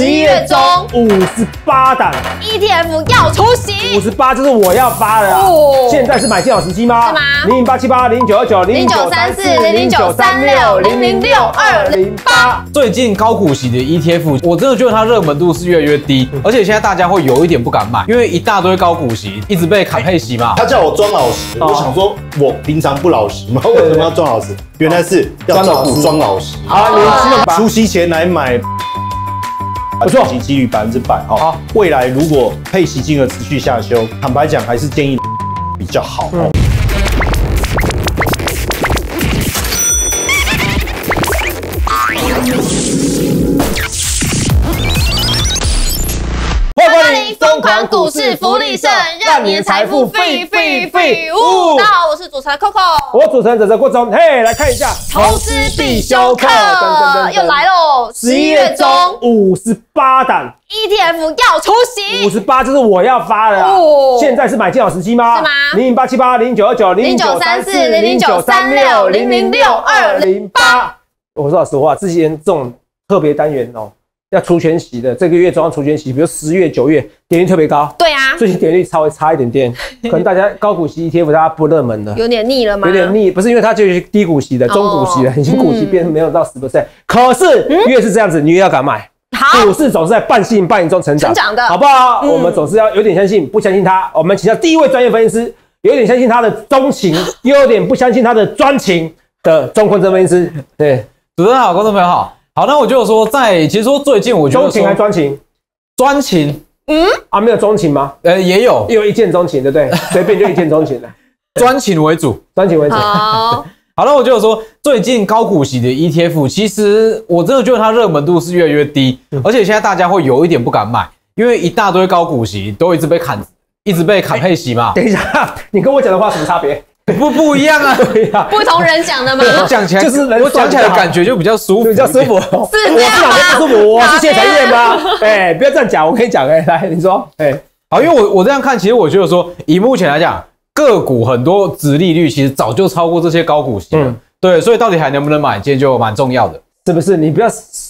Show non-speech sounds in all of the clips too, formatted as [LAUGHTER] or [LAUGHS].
十一月中五十八档，ETF 要出席，五十八就是我要发的现在是买进好时机吗？是吗零零八七八零九二九零九三四零零九三六零零六二零八。最近高股息的 ETF，我真的觉得它热门度是越来越低，而且现在大家会有一点不敢买，因为一大堆高股息一直被砍配息嘛。他叫我装老实，哦我想说，我平常不老实吗？[LAUGHS] 为什么要装老实？原来是要照顾装老实。好，你新的除夕前来买，不错配息几率百分之百哈。好未来如果配息金额持续下修，坦白讲还是建议比较好哦。股市福利社，让你的财富飞飞飞呜！大家好，我是主持人 Coco，我主持人泽泽郭总，嘿，来看一下投资必修课又来喽！十一月中五十八档，ETF 要出席，五十八就是我要发的。现在是买进好时机吗？是吗零零八七八零九二九零九三四零零九三六零零六二零八。我说老实话，之前这种特别单元哦，要除权息的，这个月中要除权息，比如十月、九月点率特别高，对啊，最近点率稍微差一点点，[LAUGHS] 可能大家高股息 ETF 大家不热门的。有点腻了吗？有点腻，不是因为它就是低股息的、中股息的，哦已经股息变没有到十 percent，可是越是这样子，你越要敢买。好股，市总是在半信半疑中成长，成长的好不好？嗯我们总是要有点相信，不相信它。我们请教第一位专业分析师，有点相信他的钟情，又有点不相信他的专情的钟坤真分析师。对，主持人好，观众朋友好。好，那我就说在，其实说最近我觉得钟情还说专情专情，嗯啊？没有钟情吗？呃，也有也有一见钟情，对不对？[LAUGHS] 随便就一见钟情了，专情为主。专情为主。好，[LAUGHS] 好了，我就说最近高股息的 ETF，其实我真的觉得它热门度是越来越低，而且现在大家会有一点不敢买，因为一大堆高股息都一直被砍，一直被砍配息嘛，等一下，你跟我讲的话什么差别？不不一样啊。不同人讲的吗？我讲起来就是人我讲起来感觉就比较舒服，比较舒服。。我是是这样哪边不舒服？我是谢财业哪吗？哎，不要这样讲，我跟你讲，哎，来，你说，哎，好，因为我我这样看，其实我觉得说，以目前来讲，个股很多殖利率其实早就超过这些高股息了。嗯对，所以到底还能不能买，今天就蛮重要的。是不是？你不要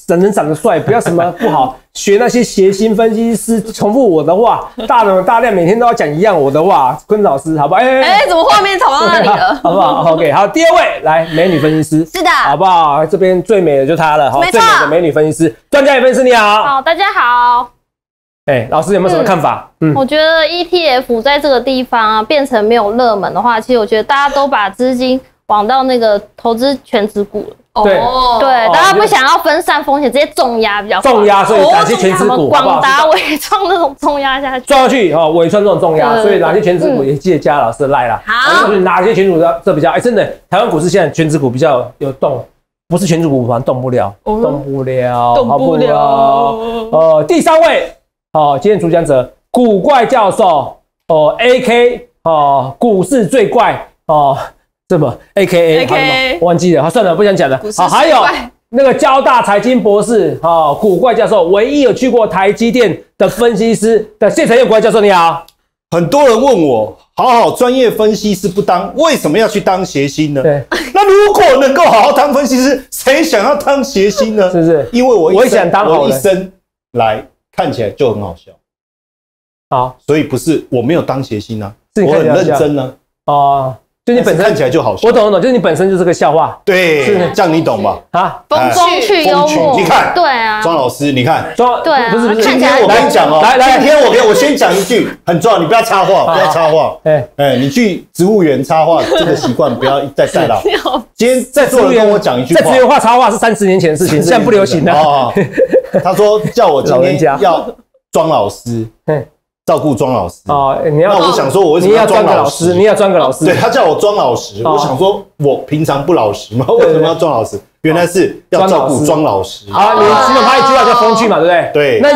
人人长得帅，不要什么不好，学那些谐星分析师重复我的话，大容大量每天都要讲一样我的话，坤老师，好不好？哎哎，怎么画面跑到那里了？[LAUGHS] 好不 [LAUGHS] 好？OK，好，第二位来美女分析师，是的好不好？这边最美的就她了，好，没错最美的美女分析师，专家也分析师你好，好，大家好。哎，老师有没有什么看法？嗯，我觉得 ETF 在这个地方啊变成没有热门的话，其实我觉得大家都把资金往到那个投资全职股了。对哦。对，哦。大家不想要分散风险，直接重压比较重压，所以哦哪些全什么指股，广达、伟创那种重压下去。撞上去哈，尾创这种重压，所以哪些全职股也记得加老师的赖啦。好。就是哪些全职股的这比较，哎，真的，台湾股市现在全职股比较有动，不是全职股反正动不了，动不了，动不了好？不呃，第三位，哦，今天主讲者古怪教授，哦，AK，哦，股市最怪，哦，这么什么？我忘记了，好，算了，不想讲了。好，还有那个交大财经博士，哦，古怪教授，唯一有去过台积电的分析师的谢承彦古怪教授，你好。很多人问我，好好专业分析师不当，为什么要去当谐星呢？对，那如果能够好好当分析师，谁想要当谐星呢？[LAUGHS] 是不是？因为我一想当好人我一生来看起来就很好笑，好，所以不是我没有当谐星啊，我很认真啊，哦，就你本身看起来就好笑。我懂我懂，就是你本身就是个笑话。对，这样你懂吧？啊。风趣幽默，你看对啊，庄老师，你看，庄对啊不是不是，今天我跟你讲哦，来来今天我给我先讲一句很重要，你不要插话，不要插话。哎，哎，你去植物园插话这个习惯不要再带了。[LAUGHS] 今天在座人跟我讲一句话。在职，业化插画是三十年前的事情，现在不流行了。哦，他说叫我今天要庄老师。嘿，照顾庄老师。哦，你要那我想说，我为什你要么要装装个老师，你要装个老师对。他叫我庄老实，哦我想说，我平常不老实吗？为什么要装老实？原来是要照顾庄老师。好，你形容他一句话叫风趣嘛，对不对？对，那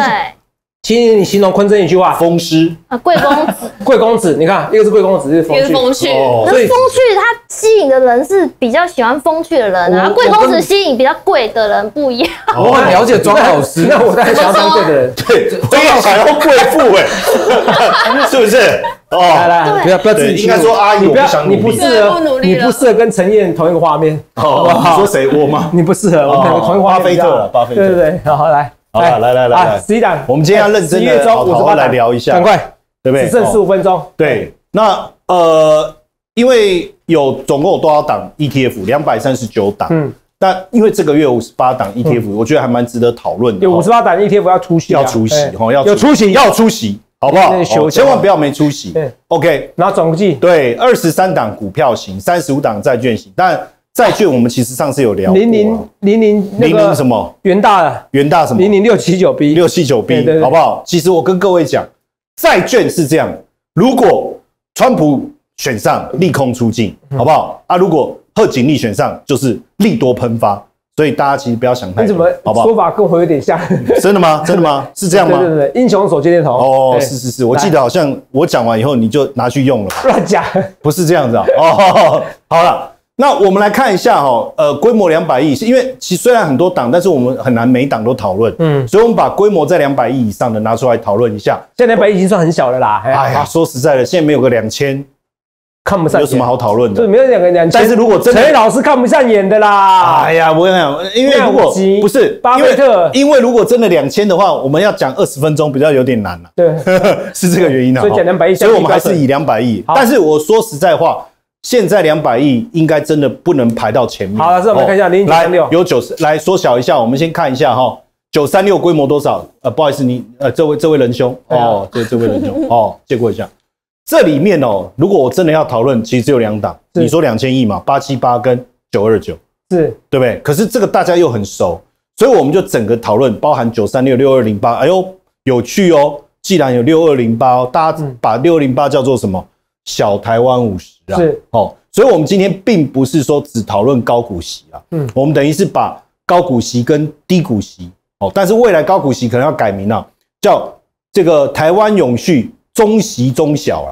对请你形容坤真一句话，风师啊，贵公子。[LAUGHS] 贵公子，你看，一个是贵公子，一个是风趣。风趣，哦那所以风趣，他吸引的人是比较喜欢风趣的人啊，我贵公子吸引比较贵的人不一样。我很了解庄老师，那我当然想要当贵的人。[LAUGHS] 对，庄老还要贵妇哎，[LAUGHS] 是不是？哦，来，来不要不要自己对应该说阿姨不要我不想努力你不适合努，力你不适合跟陈燕同一个画面。哦，你说谁我吗？你不适合，我们两个同一个画面巴菲特了巴菲特对对对，好好来，好了，来来来十一档，我们今天要认真的好好来聊一下，赶快，对不对？只剩十哦五分钟。对，那呃，因为有总共有多少档 ETF？两百三十九档。嗯，但因为这个月五十八档 ETF，我觉得还蛮值得讨论的。五十八档 ETF 要出席啊，要出席哎哈，要有出席，要出席，好不好千万不要没出席对。OK，然后总计对，二十三档股票型，三十五档债券型。但债券我们其实上次有聊过啊零零零零零零什么元大的元大什么零零六七九 B 六七九对 B，好不好？其实我跟各位讲，债券是这样，如果川普选上，利空出尽，嗯好不好？啊，如果贺锦丽选上，就是利多喷发。所以大家其实不要想太你怎么，多好不好说？法跟我有点像？[LAUGHS] 真的吗？真的吗？[LAUGHS] 是这样吗？对对对，英雄所见略同。哦，是是是，我记得好像我讲完以后你就拿去用了吧，乱讲。不是这样子啊。哦，好了，那我们来看一下哈，呃，规模两百亿，是因为其实虽然很多档，但是我们很难每档都讨论，嗯，所以我们把规模在两百亿以上的拿出来讨论一下。现在两百亿已经算很小了啦。哎哎呀，说实在的，现在没有个两千，看不上，有什么好讨论的？就是没有两个两千。但是如果真的陈老师看不上眼的啦。哎呀，我跟你讲，因为如果不是巴菲特因为如果真的两千的话，我们要讲二十分钟比较有点难了。对，[LAUGHS] 是这个原因啊。所以讲200亿所以我们还是以两百亿。但是我说实在话，现在两百亿应该真的不能排到前面。好老师我们看一下哦0936来有九十，来缩小一下，我们先看一下哈，九三六规模多少？呃，不好意思，你呃，这位这位仁兄啊哦，这这位仁兄哦，借过一下。这里面哦，如果我真的要讨论，其实只有两档，你说两千亿嘛，八七八跟九二九。是对不对？可是这个大家又很熟，所以我们就整个讨论，包含九三六六二零八，哎呦，有趣哦！既然有六二零八哦，大家把六二零八叫做什么？小台湾五十啊，是。哦，所以我们今天并不是说只讨论高股息啊，嗯。嗯，我们等于是把高股息跟低股息哦，但是未来高股息可能要改名啊，叫这个台湾永续中息中小啊，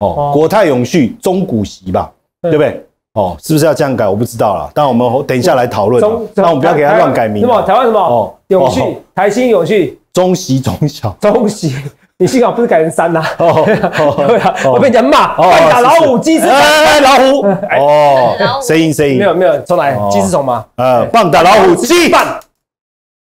哦哦，国泰永续中股息吧，对。对不对？哦，是不是要这样改？我不知道啦，但我们等一下来讨论啊，那我们不要给他乱改名什么？啊。台湾什么？哦永续哦台新永续。中息中小，中喜，你幸好不是改成三呐。哦 [LAUGHS] 对啊，我被人家骂，哦打老是是。虎鸡翅哎，老虎，哦，声音声音？没有没有，重来哦。鸡翅虫吗？呃，棒打老虎鸡棒。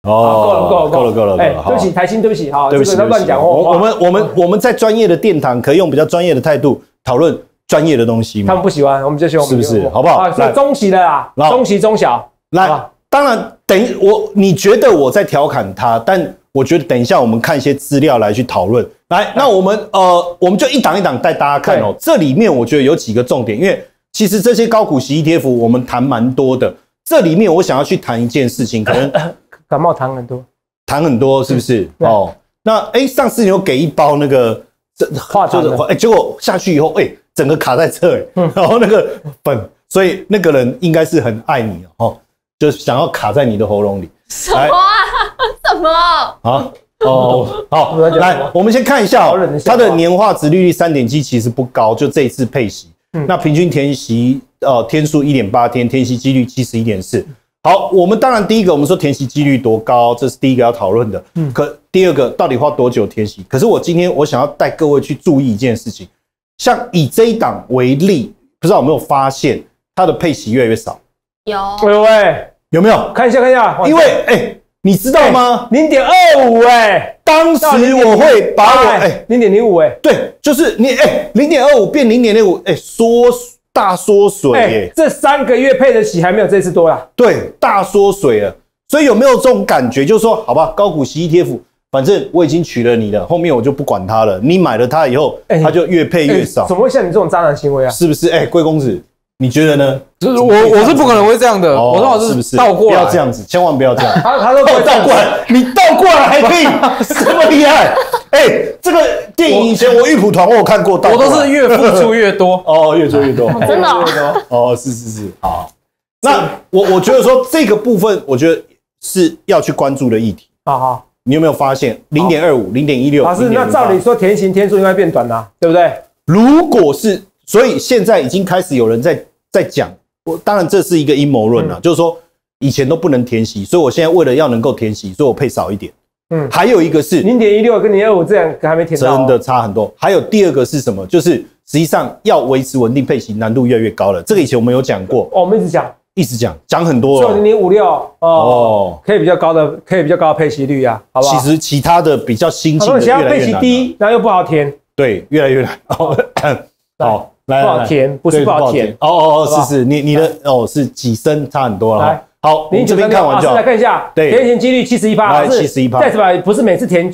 哦，够了够了够了。够了对不起，台新，对不起，好，对不起，这个对不起。乱讲话。我我们我们我们在专业的殿堂可以用比较专业的态度讨论专业的东西嘛他们？不喜欢，我们就喜欢是不是？好不好？啊，所以来。中期的啦，来中期中小，好来，当然等于我你觉得我在调侃他，但我觉得等一下我们看一些资料来去讨论。来，那我们呃，我们就一档一档带大家看哦。这里面我觉得有几个重点，因为其实这些高股息 ETF 我们谈蛮多的。这里面我想要去谈一件事情，可能 [COUGHS] 感冒谈很多，谈很多，是不是？对哦，那哎，上次你有给一包那个这化妆的就是哎，结果下去以后，哎，整个卡在这，然后那个粉，所以那个人应该是很爱你哦，就是想要卡在你的喉咙里。什么啊？什么？啊。哦，[LAUGHS] 好来，我们先看一下哦它的年化值利率三点七其实不高，就这一次配息，嗯那平均填息呃天数一点八天，填息几率七十一点四。好，我们当然第一个我们说填息几率多高，这是第一个要讨论的。嗯可第二个到底花多久填息？可是我今天我想要带各位去注意一件事情，像以这一档为例，不知道有没有发现它的配息越来越少，有喂喂，有没有？看一下看一下，因为哎、你知道吗？零点二五哎，当时我会把我哎。零点零五哎，对，就是你哎，零点二五变零点零五，哎，缩大缩水哎耶，，这三个月配得起还没有这次多啦。对，大缩水了。所以有没有这种感觉？就是说，好吧，高股息 ETF，反正我已经娶了你了，后面我就不管它了。你买了它以后，哎它就越配越哎少怎，么会像你这种渣男行为啊？是不是？哎，贵公子，你觉得呢？就是我我是不可能会这样的，我说我是不是？倒过来，不要这样子，千万不要这样。[LAUGHS] 他他都不哦会倒过来，你倒过来还可以，[LAUGHS] 这么厉害？哎，这个电影以前我玉蒲团我有看过，倒我过都是越付出越多。[LAUGHS] 哦，越做越多。真的哦哦，是是是，好。那我我觉得说这个部分，我觉得是要去关注的议题。好好，你有没有发现零点二五、零点一六？老师，那照理说填行天数应该变短啦，对不对？如果是，所以现在已经开始有人在在讲，我当然这是一个阴谋论了，就是说以前都不能填息，所以我现在为了要能够填息，所以我配少一点。嗯还有一个是零点一六跟零二五这样还没填到哦，真的差很多。还有第二个是什么？就是实际上要维持稳定配息难度越来越高了。这个以前我们有讲过，哦，我们一直讲，一直讲讲很多只有零点。五六哦哦，可以比较高的，可以比较高的配息率啊，好不好？其实其他的比较新进的越其他配息来越低，然后又不好填，对，越来越难。哦，好，来不好填，不是对不好填。哦哦哦，是是，你你的哦是几升？差很多了哈来。好，您这边看完就好。来看一下，对。填息几率七十一趴，来老师71%再次吧，不是每次填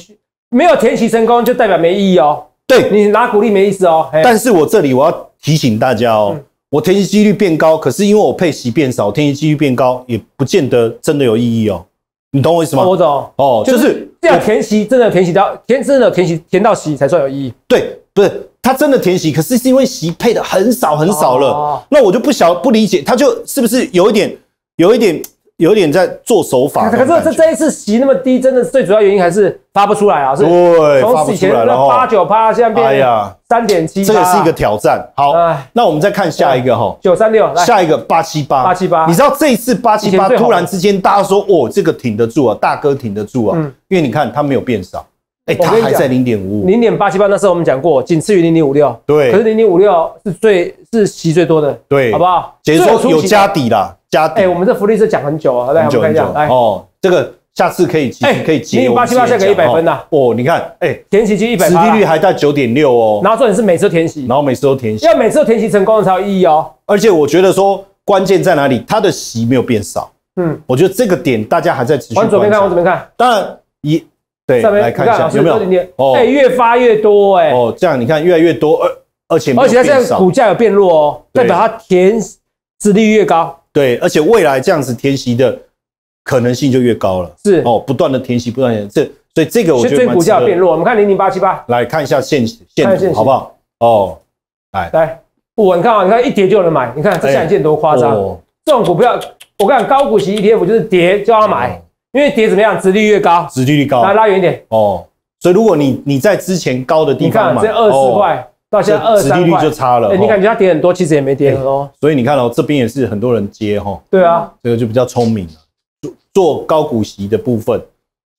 没有填息成功就代表没意义哦，对，你拿鼓励没意思哦。但是我这里我要提醒大家哦，嗯。我填息几率变高，可是因为我配息变少，填息几率变高，也不见得真的有意义哦。你懂我意思吗？哦？我懂，哦，就就是是这样填息，真的填息到填真的填息填到息才算有意义。对，不是他真的填息，可是是因为息配的很少很少了，哦。那我就不晓不理解，他就是不是有一点有一点有一点在做手法可？是这这一次息那么低，真的最主要原因还是发不出来啊，是从以前的八哦。九趴，现在变哎呀，三点七，这也是一个挑战。好哎，那我们再看下一个哈。九三六，来。下一个八七八，八七八。你知道这一次八七八突然之间大家说哦，这个挺得住啊，大哥挺得住啊，嗯。因为你看它没有变少，哎，它还在零点五。五，零点八七八，那时候我们讲过，仅次于零点五六，对。可是零点五六是最是息最多的，对。好不好？姐说有加底啦，加底。哎，，我们这福利是讲很久啊，来我很久很久们看一下，来。哦，这个下次可以其哎实可以接0.878我们之前现在给讲100分呐哦，哦你看，哎，填息就一百实利率还在九点六哦，然后重点是每次都填息，然后每次都填息，要每次都填息成功才有意义哦。而且我觉得说关键在哪里，它的息没有变少，嗯，我觉得这个点大家还在持续往左边看，往左边看，当然一对来看一下你有没有？零点，哦。哎，越发越多哎，哦，这样你看越来越多，而而且而且它现在股价有变弱哦，对。代表它填殖利率越高，对，而且未来这样子填息的可能性就越高了。是。哦，不断的填息，不断的这，所以这个我觉得股价变弱。我们看零零八七八，来看一下现看现图。好不好？哦，来。来，我你看啊，你看一跌就有人买，你看这下影线多夸张。哦。这种股票，我跟你讲，高股息 ETF 就是跌就要买，因为跌怎么样，殖利率越高。殖利率高来拉远一点，哦，所以如果你你在之前高的地你看方买，这二十哦，块到现在二十殖利率就差了。哎，你哦感觉它跌很多，其实也没跌很多。所以你看哦，这边也是很多人接哈，对啊，这个就比较聪明了。做做高股息的部分，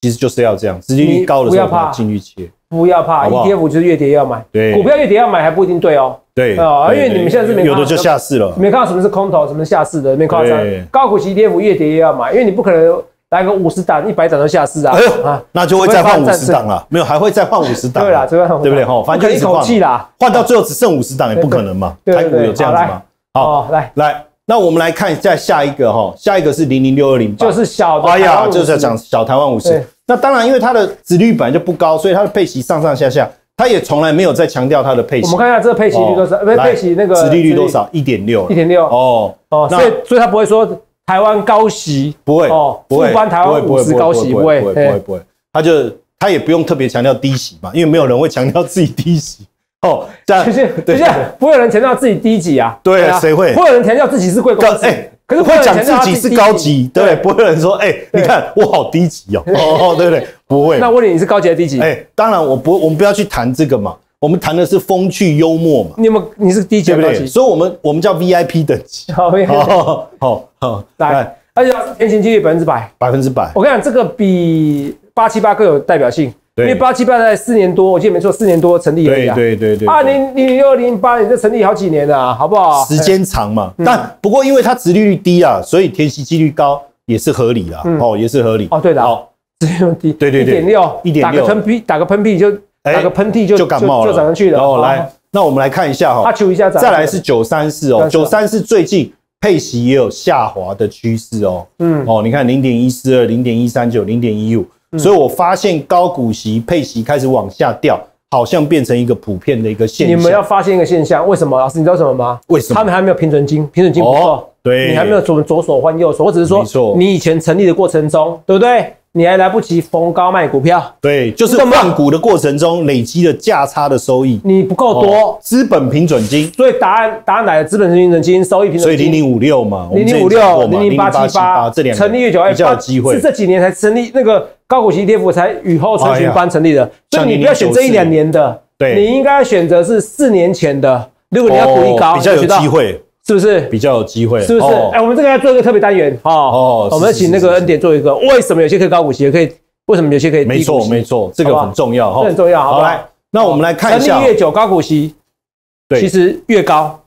其实就是要这样，殖利率高的时候要怕进去切。不要怕，ETF 就是越跌越要买。对股票越跌要买还不一定对哦。对啊因为你们现在是没看到有的就下市了。没看到什么是空头，什么是下市的，没夸张。高股息 ETF 越跌越要买，因为你不可能来个五十档、一百档都下市啊。哎呦啊，那就会再换五十档了，没有还会再换五十档啊。对啦，这个对不对？哈，反正就一口换，气啦。换到最后只剩五十档也不可能嘛。对对对台股有这样子吗？好，哦，来，来，那我们来看一下下一个哈，下一个是零零六二零八，就是小的哎呀，就是在讲小台湾五十。那当然，因为它的殖率本来就不高，所以它的配息上上下下，它也从来没有再强调它的配息。我们看一下这个配息率多少？不是来配息那个殖利率多？少？一点六。一点六。哦哦，所以所以它不会说台湾高息，不会哦不会，台湾不会50高息不不会不会不会不会，他就他也不用特别强调低息嘛，因为没有人会强调自己低息。哦，这样就是对就是不会有人强调自己低级啊。啊对谁会不会有人强调自己是贵公司？哎，可是不会讲自己是高级，对不对？不会有人说，哎，你看我好低级哦，哦，对不对？不会。那问你，你是高级还是低级？哎，当然我不，我们不要去谈这个嘛，我们谈的是风趣幽默嘛，你有没有？你是低级对不对？所以我们我们叫 VIP 等级。好，好好好，来来，而且填息几率百分之百。百分之百，我跟你讲，这个比八七八更有代表性，因对为八七八在四年多，我记得没错，四年多成立而已对啊。对对对。二零零六零八，年这成立好几年了啊，好不好？时间长嘛，嗯但不过因为它殖利率低啊，所以填息几率高也是合理啦，嗯哦，也是合理。哦，对的，好，只有低，对对对一点六，一点六打个喷嚏，打个喷嚏就哎打个喷嚏就就感冒了，就涨上去了。好然后来，那我们来看一下阿哈，球一下涨，再来是九三四哦，九三四最近配息也有下滑的趋势哦，嗯。哦，你看零点一四二、零点一三九、零点一五，所以我发现高股息配息开始往下掉，好像变成一个普遍的一个现象。你象。们要发现一个现象，为什么？老师，你知道什么吗？为什么？他们还没有平准金，平准金不错哦，对。你还没有左左手换右手，我只是说你以前成立的过程中，对不对？你还来不及逢高卖股票，对，就是换股的过程中累积的价差的收益。你不够多，哦资本平准金。所以答案答案来了，资本平准金、收益平所以，零零五六嘛，零零五六、零零八七八这两个成立越久，哎比较有机会。是。这几年才成立那个高股息 ETF 才雨后春笋般成立的，所以你不要选这一两年的，对。你应该选择是四年前的。如果你要股利高，哦比较有机，会，是不是？比较有机会，是不是？哦哎，我们这个要做一个特别单元哦哦我们请那个恩典做一个，为什么有些可以高股息，也可以为什么有些可以没？错没错，这个很重要哈，这很重要好来，那我们来看一下成立，越久，高股息对其实越高。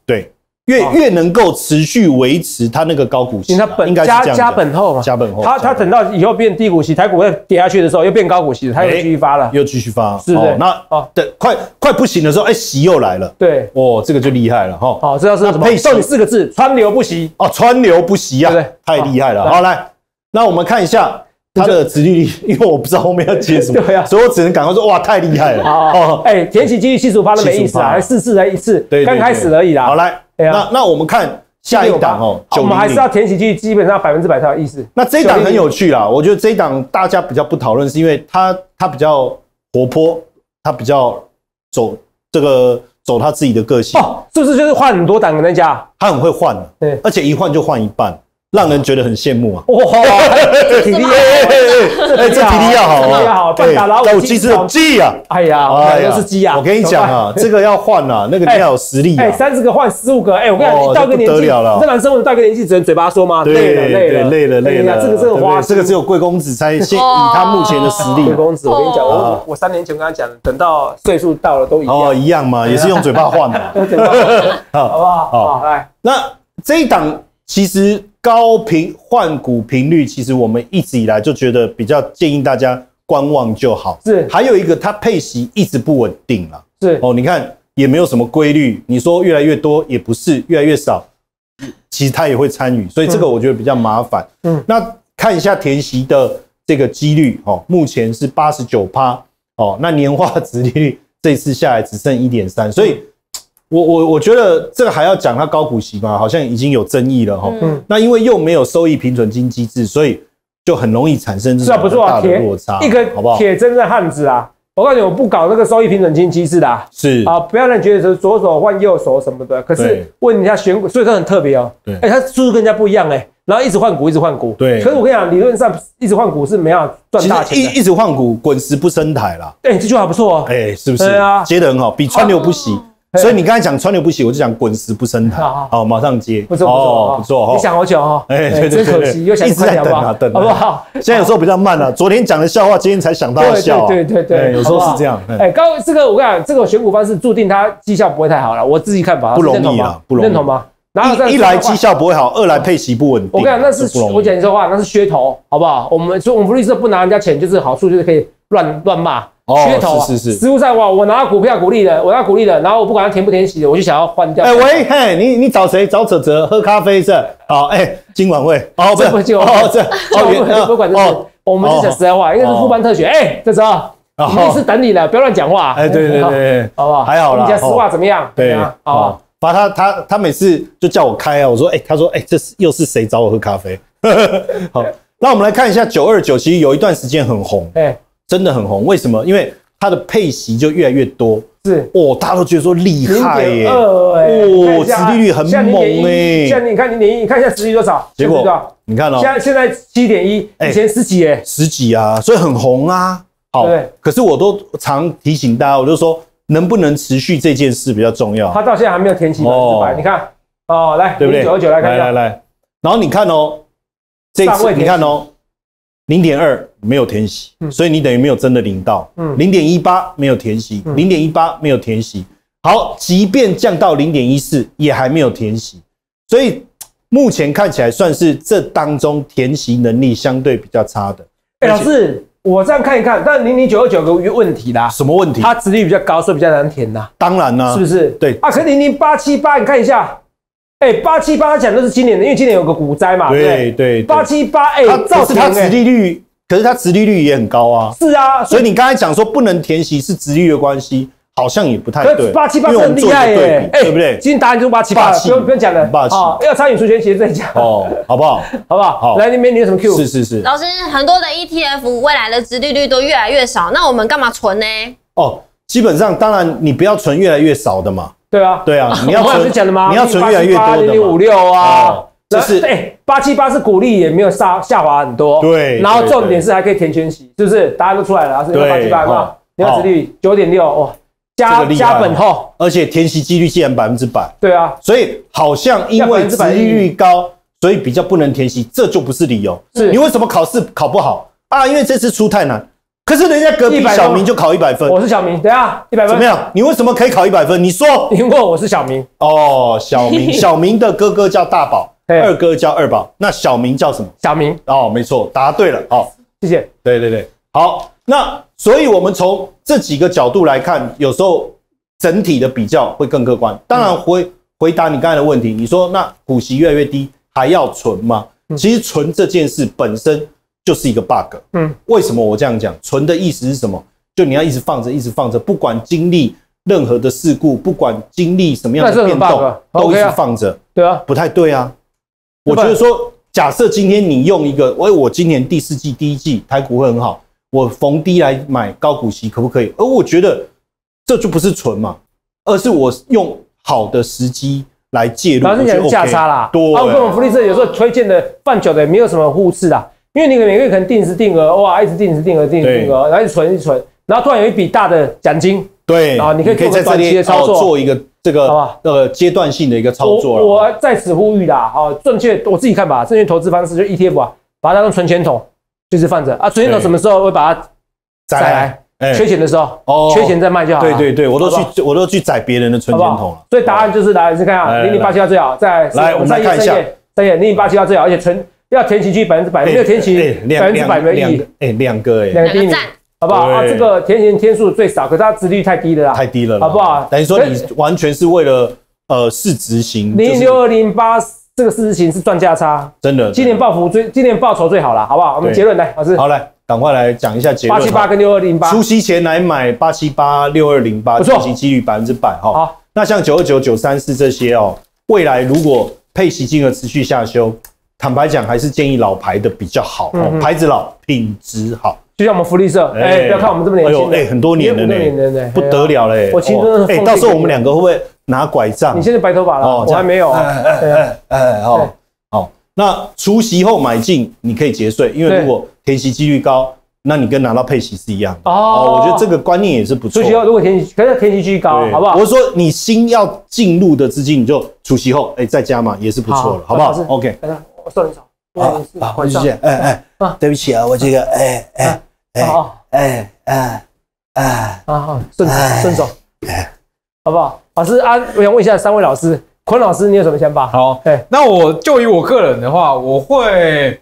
对，越哦越能够持续维持它那个高股息它本应该加加本后嘛，加本后，它它等到以后变低股息，台股再跌下去的时候又变高股息，它又继续发了。又继续发，是不是哦那哦。等快快不行的时候，哎，息又来了，对，哦，这个就厉害了哈。好，这要是什么？配息。送你四个字：川流不息。哦，川流不息啊，对对？太厉害了。好好，来，那我们看一下它的殖利率，[LAUGHS] 因为我不知道后面要接什么，[LAUGHS] 对啊。所以我只能赶快说，哇，太厉害了。好，哎，填息几率七十五趴都没意思啊，75%还四次才一次对，刚开始而已啦。好，来，那那我们看下一档哦，我们还是要。填息几率基本上百分之百才有意思。那这一档很有趣啦，我觉得这一档大家比较不讨论，是因为它它比较活泼，它比较走这个走他自己的个性，哦，是不是就是换很多档的那家？他很会换，对而且一换就换一半，让人觉得很羡慕啊。哇，这体力 [LAUGHS] 哎哎哎哎，这体力要好啊！半打老五哎我其实有记啊，哎呀，我们都是鸡啊！我跟你讲啊，这个要换啊，[LAUGHS] 那个你要有实力哎，啊。三十个换十五个，哎，我跟你讲，到一个年纪，得了了你这男生，我到一个年纪只能嘴巴说吗？对累了，累了，累了，累了。哎呀这个这个花，这个只有贵公子才现以他目前的实力贵公子，我跟你讲，哦我我三年前跟他讲，等到岁数到了都一样，哦，一样嘛，也是用嘴巴换嘛。[LAUGHS] 嘴巴好不好？好好，来，那这一档其实高频换股频率，其实我们一直以来就觉得比较建议大家观望就好。是还有一个，它配息一直不稳定啦。是哦，你看也没有什么规律，你说越来越多也不是，越来越少，其实它也会参与，所以这个我觉得比较麻烦。嗯嗯，那看一下填息的这个几率，哦，目前是八十九趴，哦，那年化值利率这次下来只剩一点三，所以我我我觉得这个还要讲它高股息嘛，好像已经有争议了哈。嗯嗯那因为又没有收益平准金机制，所以就很容易产生这是啊，不错啊，种很大的铁落差，一个好不好？铁真的汉子啊！我告诉你，我不搞那个收益平准金机制的啊，是啊，不要让人觉得是左手换右手什么的。可是对问一下选股，所以它很特别哦。对哎，它速度跟人家不一样哎，然后一直换股，一直换股。对可是我跟你讲，理论上一直换股是没有赚其大钱的。实一一直换股，滚石不升台啦。哎，这句话不错哦。哎、是不是？对啊接的很好，比川流不息。所以你刚才讲川流不息，我就讲滚石不生台。好马上接。不错不错哦不错哦。你想好久哦。哎对对对真可惜，又想一直在快点好不好？等啊等啊好不好？现在有时候比较慢了，昨天讲的笑话，今天才想到要笑啊。对对对有时候是这样。哎哎，高这个我跟你讲，这个选股方式注定它绩效不会太好了，我自己看法。不容易啊不容易认同吗？然后一一来绩效不会好，二来配息不稳定。我跟你讲，那是我讲你说话，那是噱头，好不好？我们说我们不律师不拿人家钱，就是好处就是可以乱乱骂，哦噱头啊。是是是实物上哇，我拿到股票鼓励的，我拿鼓励的，然后我不管它填不填息的，我就想要换掉。哎、喂，嘿，你你找谁？找泽泽喝咖啡是？好，哎、今晚会哦，不不就哦，这哦不管这是，我们是讲实在话，应该是副班特选。哎，这时候哦律师等你了，不要乱讲话。哎，对对对对，好不好？还好啦你讲实话怎么样？对怎么样好不好？反正他他他每次就叫我开啊，我说哎、他说哎、这是又是谁找我喝咖啡？[LAUGHS] 好，那我们来看一下九二九，其实有一段时间很红，哎，真的很红。为什么？因为它的配息就越来越多，是。哦，大家都觉得说厉害耶哦殖利率很猛0.1哎现在你看零点一，你看一下殖利率多少？结果你看哦现，在现在七点一，哎以前十几哎，十几啊，所以很红啊。好对，可是我都常提醒大家，我就说能不能持续这件事比较重要。它到现在还没有填起百分之哦百。你看哦，来对不对？九二九来看一下，来来来，然后你看哦，这一次你看哦，零点二没有填息，嗯所以你等于没有真的领到。嗯零点一八没有填息，嗯零点一八没有填息。好，即便降到零点一四，也还没有填息，所以目前看起来算是这当中填息能力相对比较差的。哎，老师，我这样看一看，但零零九二九有个问题啦，什么问题？它殖利率比较高，所以比较难填呐，当然呢、是不是？对啊，可零零八七八，你看一下，哎，八七八讲的是今年的，因为今年有个股灾嘛，对对不对？对，八七八，哎它，造成它殖利率，可是它殖利率也很高啊。是啊，所以你刚才讲说不能填息是殖利率的关系，好像也不太对。八七八因为我们做很厉害耶比，，对不对？今天答案就是八七八了，不用不用讲了，很霸气哦要参与除权其实再讲，哦，好不好？[LAUGHS] 好不好？好来那边你有什么 Q？是是是。老师，很多的 ETF 未来的殖利率都越来越少，那我们干嘛存呢？哦，基本上当然你不要存越来越少的嘛，对啊，对啊，你要存讲的吗？你要存越来越多的零零五。六啊哦，这是哎八七八是股利也没有下下滑很多，对然后重点是还可以填全息，是不是？答案都出来了，老师，对八七八有没有哦？你看殖利率九点六，哇，加加本后，而且填息几率竟然百分之百，对啊，所以好像因为殖利率高，所以比较不能填息，这就不是理由。是你为什么考试考不好啊？因为这次出太难。可是人家隔壁小明就考一百分，我是小明，等一下一百分怎么？样？你为什么可以考一百分？你说因为我是小明，哦，小明，[LAUGHS] 小明的哥哥叫大宝，二哥叫二宝，那小明叫什么？小明，哦，没错，答对了。好、谢谢。对对对，好。那所以我们从这几个角度来看，有时候整体的比较会更客观。当然回回答你刚才的问题，你说那股息越来越低，还要存吗？其实存这件事本身就是一个 bug。嗯，为什么我这样讲？存的意思是什么？就你要一直放着，一直放着，不管经历任何的事故，不管经历什么样的变动都一直啊放着。对啊，不太对啊。我觉得说，假设今天你用一个，喂，我今年第四季第一季台股会很好，我逢低来买高股息可不可以？而我觉得这就不是存嘛，而是我用好的时机来介入，然后是讲价差啦。对，啊，我跟我们福利社有时候推荐的放久的也没有什么互斥啦，因为你每个月可能定时定额，哇，一直定时定额定时定额，然后一直存一直存，然后突然有一笔大的奖金，对啊你可以做个在这短期里的操作。哦做一个这个好不好呃阶段性的一个操作我在此呼吁啦，哦，正确我自己看吧，正确投资方式就 ETF 啊，把它当存钱筒，就是放着。啊，存钱筒什么时候会把它再再来？哎。缺钱的时候，哦。缺钱再卖就好了。对对对，我都去我都去宰别人的存钱筒了？。所以答案就是来，你看啊，零零八七幺最好，再来我们再看一下。再看零零八七幺最好，而且存要填息区百分之百，没有填息哎两百分之百没有意义。两两个，哎两个哎。两个第一名。好不好？啊，对这个填息天数最少，可是它殖率太低了啦，太低了，好不好？等于说你完全是为了呃市值型，就是零六二零八这个市值型是赚价差，真的今年报复最，今年报酬最好了，好不好？我们对。结论来，老师，好来，赶快来讲一下结论。八七八跟六二零八，除夕前来买八七八六二零八，不错。配息几率百分之百哈。好，那像九二九九三四这些哦，未来如果配息金额持续下修，坦白讲还是建议老牌的比较好牌子老，品质好。就像我们福利社，哎，不要看我们这么年轻的，哎很多年了你也五六年了呢呢，不得了嘞。我青春哦哎，到时候我们两个会不会拿拐杖你？现在白头发了，哦我还没有啊，对啊哎哎哦好，那除息后买进你可以节税，因为如果填息几率高，那你跟拿到配息是一样的。哦哦，我觉得这个观念也是不错除。夕后如果填息，可是填息区高，好不好我？是说你新要进入的资金，你就除息后哎再加嘛，也是不错了，好不好？OK。等一下我送你手，好因为你是好，晚上。谢谢。哎哎啊，对不起啊，我这个哎哎哎好哎哎哎，啊好，顺手哎顺手，好不好？老师啊，我想问一下三位老师，坤老师，你有什么想法？好。对，那我就以我个人的话，我会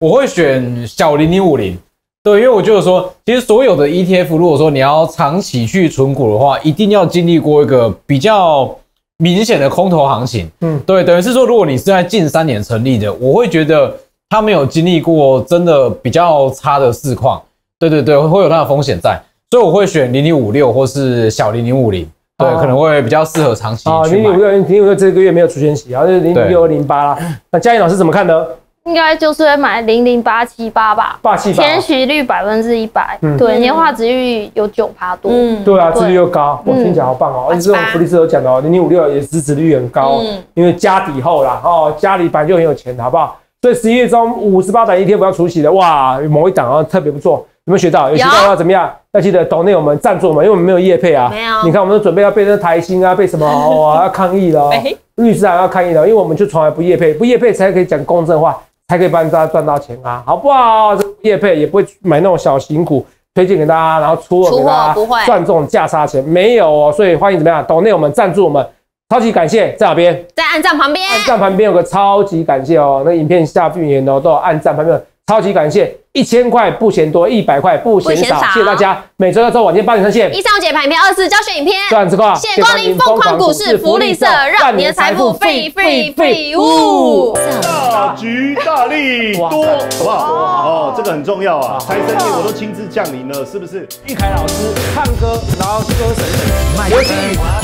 我会选小零零五零，对，因为我觉得说，其实所有的 ETF，如果说你要长期去存股的话，一定要经历过一个比较明显的空头行情。嗯嗯，对，等于是说，如果你是在近三年成立的，我会觉得它没有经历过真的比较差的市况。对对对，会有它的风险在，所以我会选零零五六或是小零零五零，对，哦可能会比较适合长期啊，去买零零五。六零零五六这个月没有出现息，然后就是零零六二零八啦。那嘉颖老师怎么看呢？应该就是会买零零八七八吧，霸气吧？填息率百分之一百。嗯，对，年化值率有九趴多，嗯，对啊，对殖率又高，我嗯听起来好棒哦。而且这种福利社有讲的哦，零零五六也是值率很高因为家底厚啦，哦，家里本来就很有钱，好不好？所以十一月中五十八档 ETF 要出席的，哇，某一档啊特别不错，有没有学到？有。学到要怎么样？要记得抖内我们赞助我们，因为我们没有业配啊。没有。你看我们都准备要被那台新啊，被什么哇 [LAUGHS] 要抗议了哦哎，律师啊要抗议了，因为我们就从来不业配，不业配才可以讲公正话，才可以帮大家赚到钱啊，好不好？这个业配也不会买那种小型股。推荐给大家，然后出货给大家赚这种价差钱，没有哦，所以欢迎怎么样？岛内我们赞助我们，超级感谢，在哪边？在暗赞旁边，按赞旁边有个超级感谢哦，那影片下面哦都有按赞旁边有超级感谢，一千块不嫌多，一百块不嫌少，谢谢大家。每周二周晚间八点上线，一上节拍影片，二四教学影片，赚这个，谢谢光临疯狂股市福利社，让你的财富飞飞飞呜！大吉大利多，好不好？哦，这个很重要啊！财神爷我都亲自降临了，是不是？玉凯老师唱歌，然后歌神神，买这份，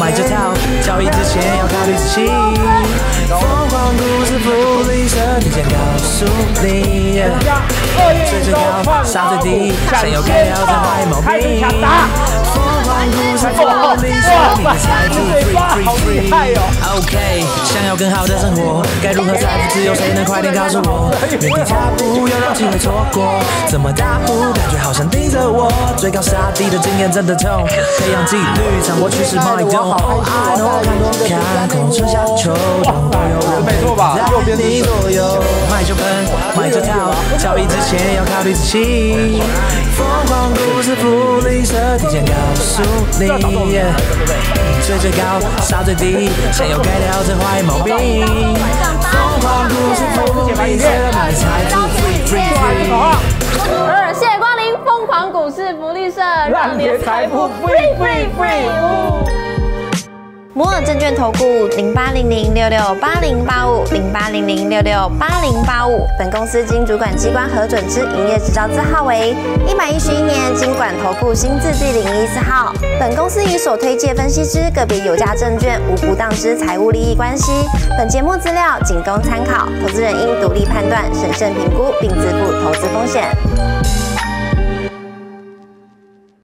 买这套，交易之前要考虑仔细。疯狂股市福利社提前告诉你，最最高，杀最低，想要干掉这坏毛病。疯狂股市福利社，你的财富 free free free。OK，想要更好的生活，该如何财富自由？谁能快点告诉我？原地踏步，又让机会错过，怎么大步？感觉好像盯着我，追高杀低的经验真的痛，培养纪律，掌握趋势脉动。I know，看空春夏秋冬都有人没错吧右边是你左右，买就奔，买这套，交易之前要考虑仔细。疯狂股市福利社提前告诉你，最最高杀最低，想要改掉这坏毛病。疯狂股市福利社，让你财富 free free free。二，谢谢光临疯狂股市福利社，让你的财富 free free free。摩尔证券投顾零八零零六六八零八五零八零零六六八零八五。本公司经主管机关核准之营业执照字号为一百一十一年经管投顾新字第零一四号。本公司与所推介分析之个别有价证券无不当之财务利益关系。本节目资料仅供参考，投资人应独立判断、审慎评估并自负投资风险。